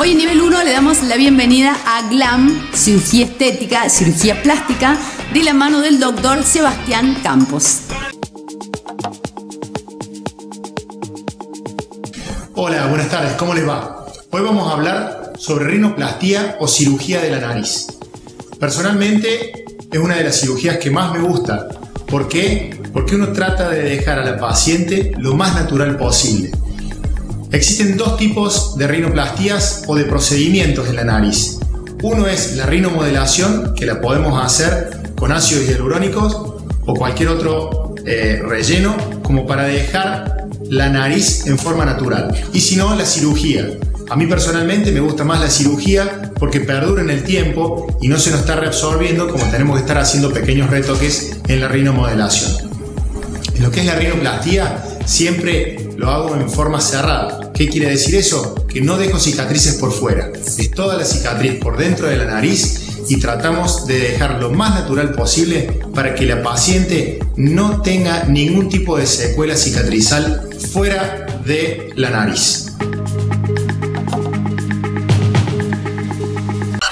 Hoy en nivel 1 le damos la bienvenida a GLAM, cirugía estética, cirugía plástica, de la mano del doctor Sebastián Campos. Hola, buenas tardes, ¿cómo les va? Hoy vamos a hablar sobre rinoplastía o cirugía de la nariz. Personalmente es una de las cirugías que más me gusta. ¿Por qué? Porque uno trata de dejar a la paciente lo más natural posible. Existen dos tipos de rinoplastías o de procedimientos en la nariz. Uno es la rinomodelación, que la podemos hacer con ácidos hialurónicos o cualquier otro eh, relleno, como para dejar la nariz en forma natural. Y si no, la cirugía. A mí personalmente me gusta más la cirugía porque perdura en el tiempo y no se nos está reabsorbiendo como tenemos que estar haciendo pequeños retoques en la rinomodelación. En lo que es la rinoplastía, siempre lo hago en forma cerrada. ¿Qué quiere decir eso? Que no dejo cicatrices por fuera. Es toda la cicatriz por dentro de la nariz y tratamos de dejar lo más natural posible para que la paciente no tenga ningún tipo de secuela cicatrizal fuera de la nariz.